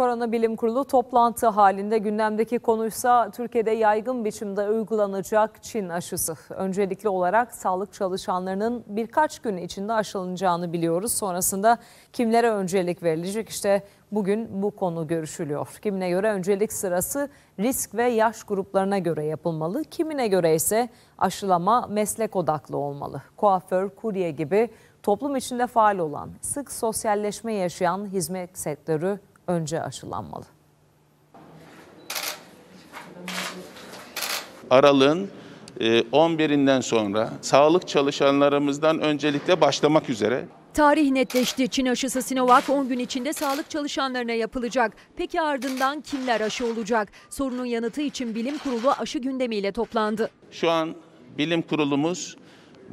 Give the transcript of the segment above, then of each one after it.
Korona Bilim Kurulu toplantı halinde gündemdeki konuysa Türkiye'de yaygın biçimde uygulanacak Çin aşısı. Öncelikli olarak sağlık çalışanlarının birkaç gün içinde aşılanacağını biliyoruz. Sonrasında kimlere öncelik verilecek işte bugün bu konu görüşülüyor. Kimine göre öncelik sırası risk ve yaş gruplarına göre yapılmalı. Kimine göre ise aşılama meslek odaklı olmalı. Kuaför, kurye gibi toplum içinde faal olan, sık sosyalleşme yaşayan hizmet sektörü önce aşılanmalı. Aralığın e, 11'inden sonra sağlık çalışanlarımızdan öncelikle başlamak üzere Tarih netleşti. Çin aşısı Sinovac 10 gün içinde sağlık çalışanlarına yapılacak. Peki ardından kimler aşı olacak? Sorunun yanıtı için bilim kurulu aşı gündemiyle toplandı. şu an bilim kurulumuz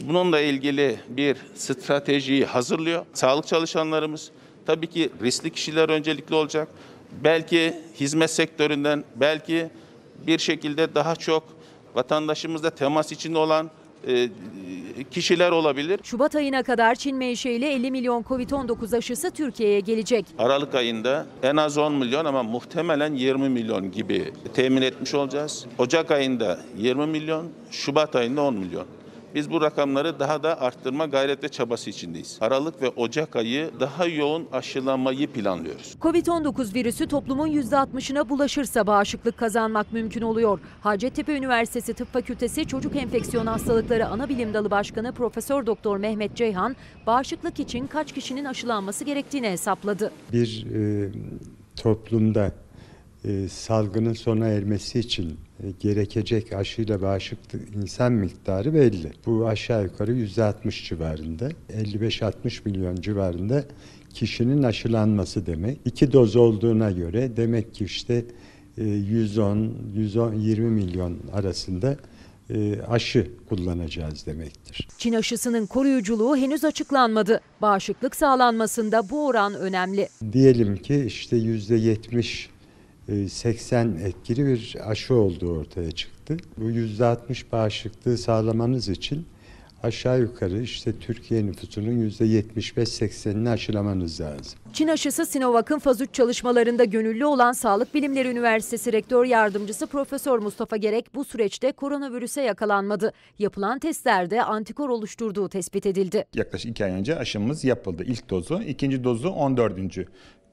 bununla ilgili bir stratejiyi hazırlıyor. Sağlık çalışanlarımız tabii ki riskli kişiler öncelikli olacak. Belki hizmet sektöründen, belki bir şekilde daha çok vatandaşımızla temas içinde olan e, kişiler olabilir. Şubat ayına kadar Çin menşeili 50 milyon Covid-19 aşısı Türkiye'ye gelecek. Aralık ayında en az 10 milyon ama muhtemelen 20 milyon gibi temin etmiş olacağız. Ocak ayında 20 milyon, Şubat ayında 10 milyon. Biz bu rakamları daha da arttırma gayret ve çabası içindeyiz. Aralık ve Ocak ayı daha yoğun aşılamayı planlıyoruz. Covid-19 virüsü toplumun %60'ına bulaşırsa bağışıklık kazanmak mümkün oluyor. Hacettepe Üniversitesi Tıp Fakültesi Çocuk Enfeksiyon Hastalıkları Anabilim Dalı Başkanı Profesör Doktor Mehmet Ceyhan, bağışıklık için kaç kişinin aşılanması gerektiğini hesapladı. bir e, toplumda e, salgının sona ermesi için e, gerekecek aşıyla bağışıklık insan miktarı belli. Bu aşağı yukarı %60 civarında, 55-60 milyon civarında kişinin aşılanması demek. İki doz olduğuna göre demek ki işte e, 110, 110, 20 milyon arasında e, aşı kullanacağız demektir. Çin aşısının koruyuculuğu henüz açıklanmadı. Bağışıklık sağlanmasında bu oran önemli. Diyelim ki işte yüzde yetmiş, 80 etkili bir aşı olduğu ortaya çıktı. Bu yüzde 60 bağışıklığı sağlamanız için aşağı yukarı işte Türkiye nüfusunun yüzde 75-80'ini aşılamanız lazım. Çin aşısı Sinovac'ın faz 3 çalışmalarında gönüllü olan Sağlık Bilimleri Üniversitesi Rektör Yardımcısı Profesör Mustafa Gerek bu süreçte koronavirüse yakalanmadı. Yapılan testlerde antikor oluşturduğu tespit edildi. yaklaşık 2 ay önce aşımız yapıldı. İlk dozu, ikinci dozu 14.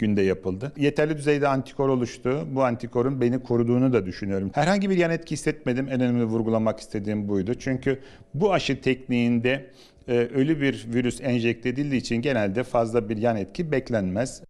günde yapıldı. Yeterli düzeyde antikor oluştu. Bu antikorun beni koruduğunu da düşünüyorum. Herhangi bir yan etki hissetmedim. En önemli vurgulamak istediğim buydu. Çünkü bu aşı tekniğinde e, ölü bir virüs enjekte edildiği için genelde fazla bir yan etki beklenmez.